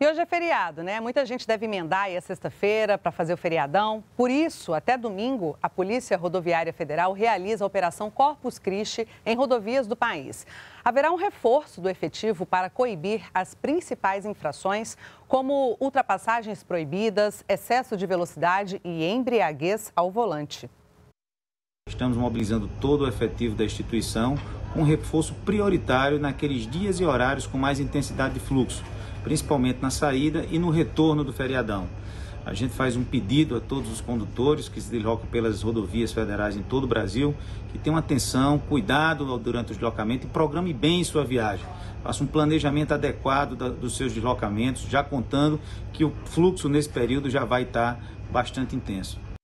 E hoje é feriado, né? Muita gente deve emendar aí a sexta-feira para fazer o feriadão. Por isso, até domingo, a Polícia Rodoviária Federal realiza a Operação Corpus Christi em rodovias do país. Haverá um reforço do efetivo para coibir as principais infrações, como ultrapassagens proibidas, excesso de velocidade e embriaguez ao volante. Estamos mobilizando todo o efetivo da instituição, um reforço prioritário naqueles dias e horários com mais intensidade de fluxo principalmente na saída e no retorno do feriadão. A gente faz um pedido a todos os condutores que se deslocam pelas rodovias federais em todo o Brasil que tenham atenção, cuidado durante o deslocamento e programe bem sua viagem. Faça um planejamento adequado dos seus deslocamentos, já contando que o fluxo nesse período já vai estar bastante intenso.